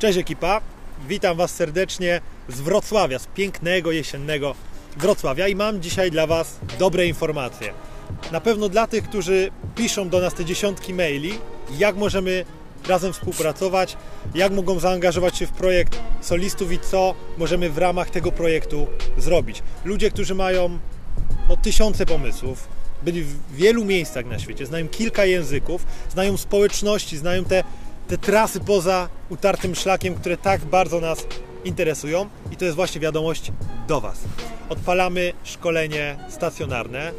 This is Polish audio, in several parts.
Cześć ekipa, witam Was serdecznie z Wrocławia, z pięknego jesiennego Wrocławia i mam dzisiaj dla Was dobre informacje. Na pewno dla tych, którzy piszą do nas te dziesiątki maili, jak możemy razem współpracować, jak mogą zaangażować się w projekt solistów i co możemy w ramach tego projektu zrobić. Ludzie, którzy mają no, tysiące pomysłów, byli w wielu miejscach na świecie, znają kilka języków, znają społeczności, znają te, te trasy poza utartym szlakiem, które tak bardzo nas interesują i to jest właśnie wiadomość do Was. Odpalamy szkolenie stacjonarne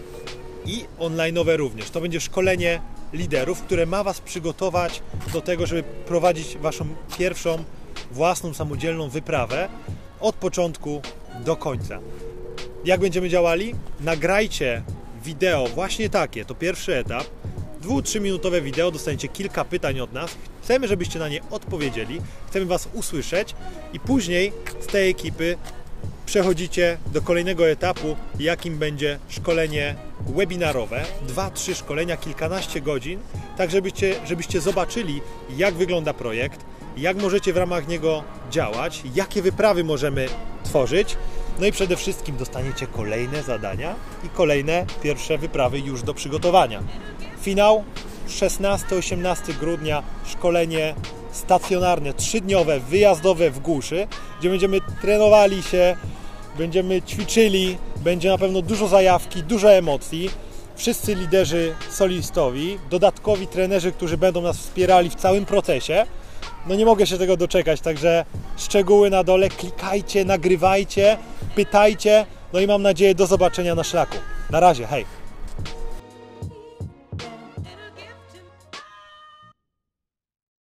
i online'owe również. To będzie szkolenie liderów, które ma Was przygotować do tego, żeby prowadzić Waszą pierwszą własną samodzielną wyprawę od początku do końca. Jak będziemy działali? Nagrajcie wideo właśnie takie, to pierwszy etap. Dwu, trzyminutowe wideo, dostaniecie kilka pytań od nas. Chcemy, żebyście na nie odpowiedzieli, chcemy Was usłyszeć i później z tej ekipy przechodzicie do kolejnego etapu, jakim będzie szkolenie webinarowe. Dwa, trzy szkolenia, kilkanaście godzin, tak żebyście, żebyście zobaczyli, jak wygląda projekt, jak możecie w ramach niego działać, jakie wyprawy możemy tworzyć. No i przede wszystkim dostaniecie kolejne zadania i kolejne pierwsze wyprawy już do przygotowania. Finał 16-18 grudnia szkolenie stacjonarne, trzydniowe, wyjazdowe w Głuszy, gdzie będziemy trenowali się, będziemy ćwiczyli, będzie na pewno dużo zajawki, dużo emocji. Wszyscy liderzy solistowi, dodatkowi trenerzy, którzy będą nas wspierali w całym procesie. No nie mogę się tego doczekać, także szczegóły na dole, klikajcie, nagrywajcie, pytajcie, no i mam nadzieję do zobaczenia na szlaku. Na razie, hej!